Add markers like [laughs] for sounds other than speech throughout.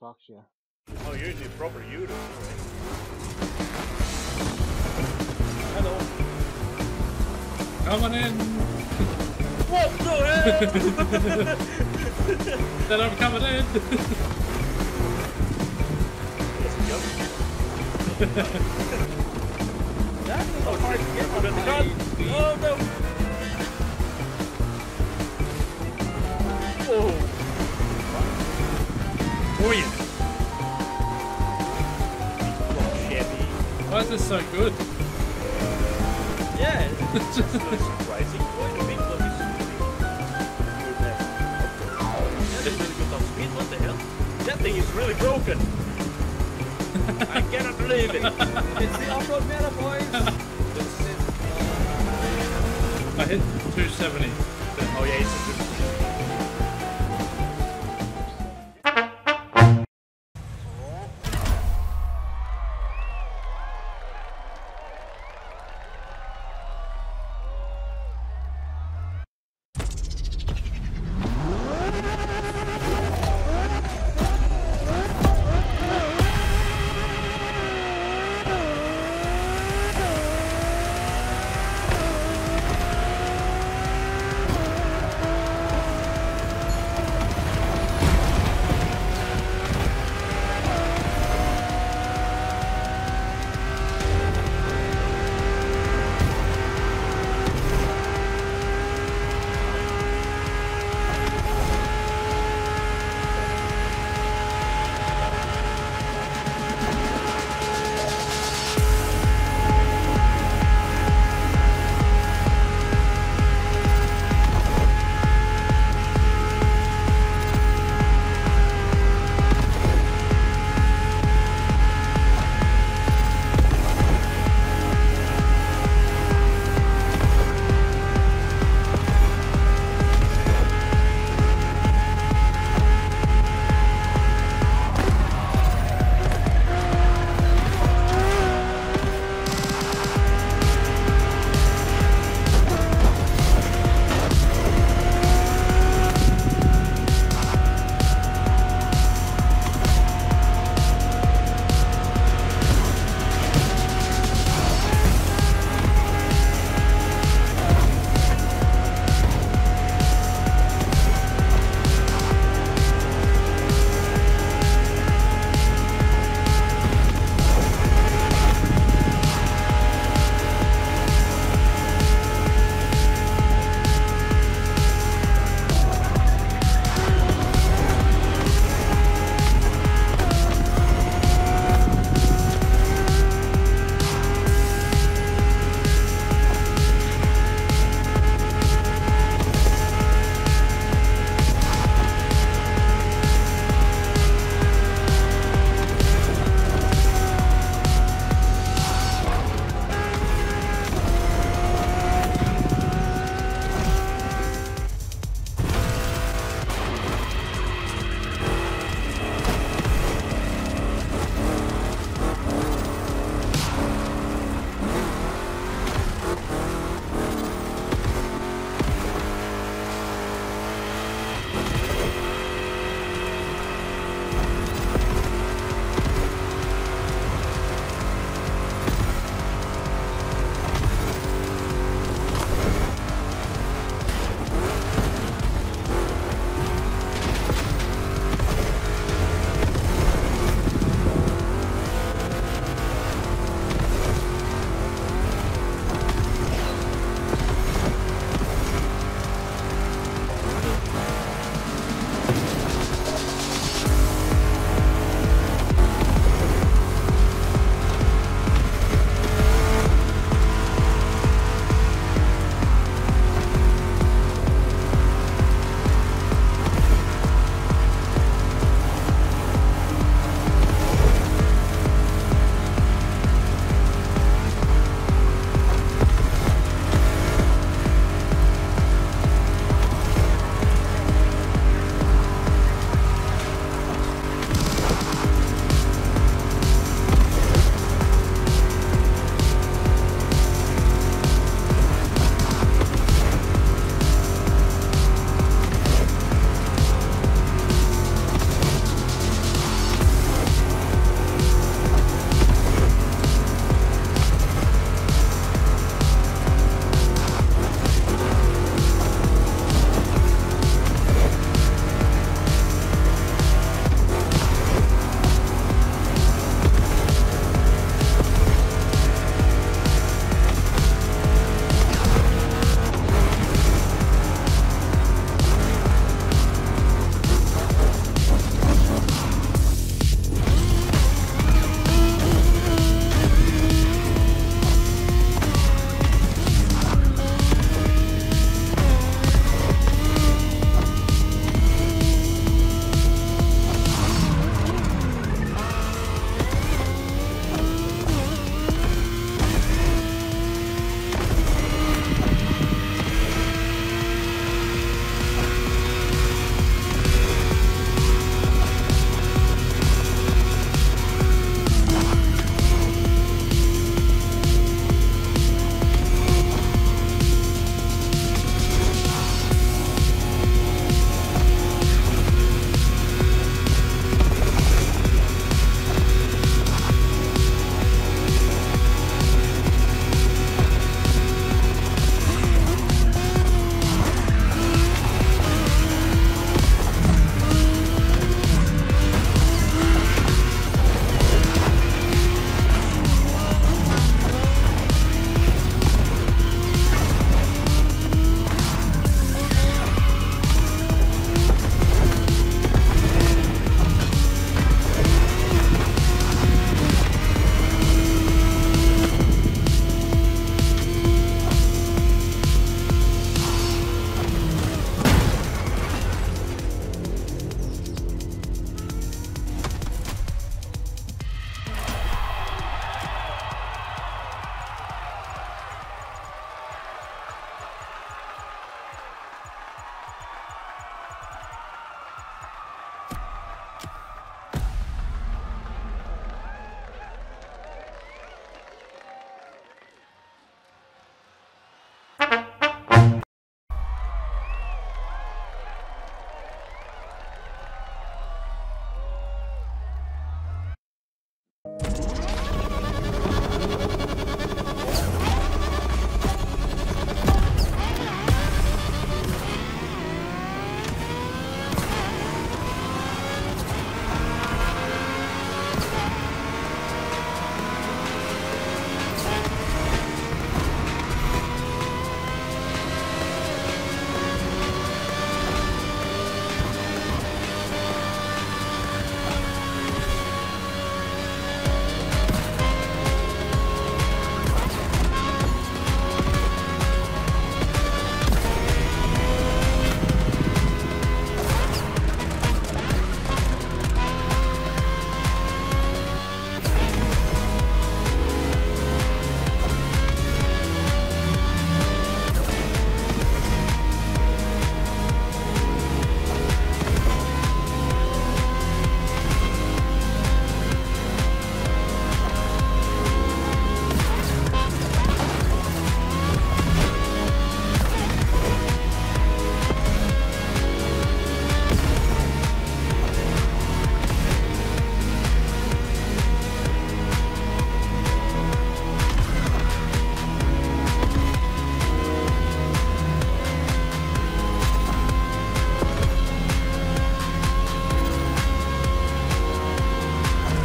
fucks you. Oh, you're using proper Euro. Hello. Coming in. What [laughs] the hell? Then I'm coming in. That is Oh, hard shit. to get on gonna high cut. speed. Oh no! Whoa! Yeah. Oh, Chevy. Why is this so good? Yeah. [laughs] That's surprising. Why the Big Block is Good man. That is really good on speed. What the hell? That thing is really broken. I cannot believe it. It's the off-road meta, boys. This is, I hit 270. Oh yeah,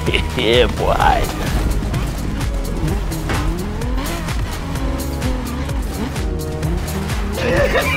[laughs] yeah, boy. [laughs]